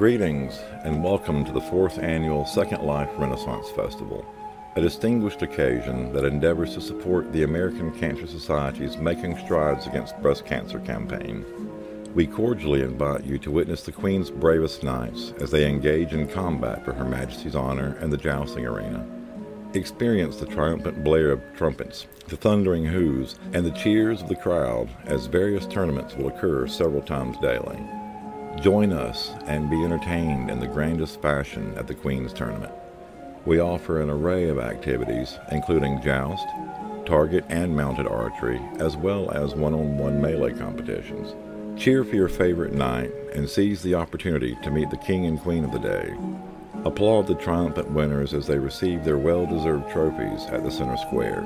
Greetings and welcome to the fourth annual Second Life Renaissance Festival, a distinguished occasion that endeavors to support the American Cancer Society's Making Strides Against Breast Cancer campaign. We cordially invite you to witness the Queen's bravest knights as they engage in combat for Her Majesty's honor in the jousting arena. Experience the triumphant blare of trumpets, the thundering hooves, and the cheers of the crowd as various tournaments will occur several times daily. Join us and be entertained in the grandest fashion at the Queen's Tournament. We offer an array of activities, including joust, target and mounted archery, as well as one on one melee competitions. Cheer for your favorite knight and seize the opportunity to meet the King and Queen of the day. Applaud the triumphant winners as they receive their well deserved trophies at the center square.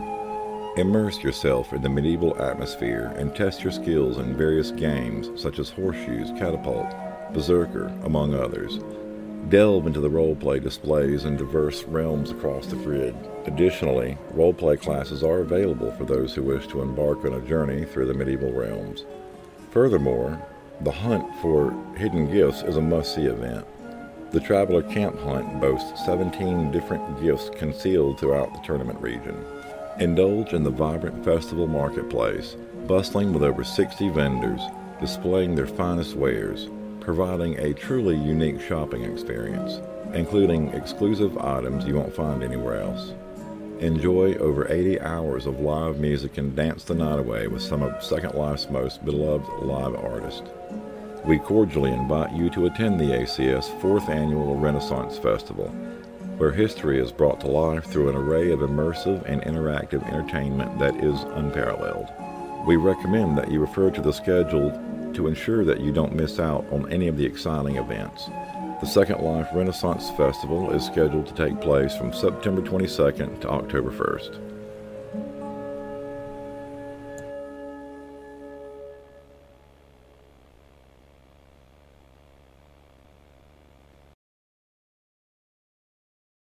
Immerse yourself in the medieval atmosphere and test your skills in various games such as horseshoes, catapult, berserker, among others. Delve into the roleplay displays in diverse realms across the grid. Additionally, roleplay classes are available for those who wish to embark on a journey through the medieval realms. Furthermore, the hunt for hidden gifts is a must see event. The Traveler Camp Hunt boasts 17 different gifts concealed throughout the tournament region. Indulge in the vibrant festival marketplace, bustling with over 60 vendors displaying their finest wares, providing a truly unique shopping experience, including exclusive items you won't find anywhere else. Enjoy over 80 hours of live music and dance the night away with some of Second Life's most beloved live artists. We cordially invite you to attend the ACS 4th Annual Renaissance Festival where history is brought to life through an array of immersive and interactive entertainment that is unparalleled. We recommend that you refer to the schedule to ensure that you don't miss out on any of the exciting events. The Second Life Renaissance Festival is scheduled to take place from September 22nd to October 1st.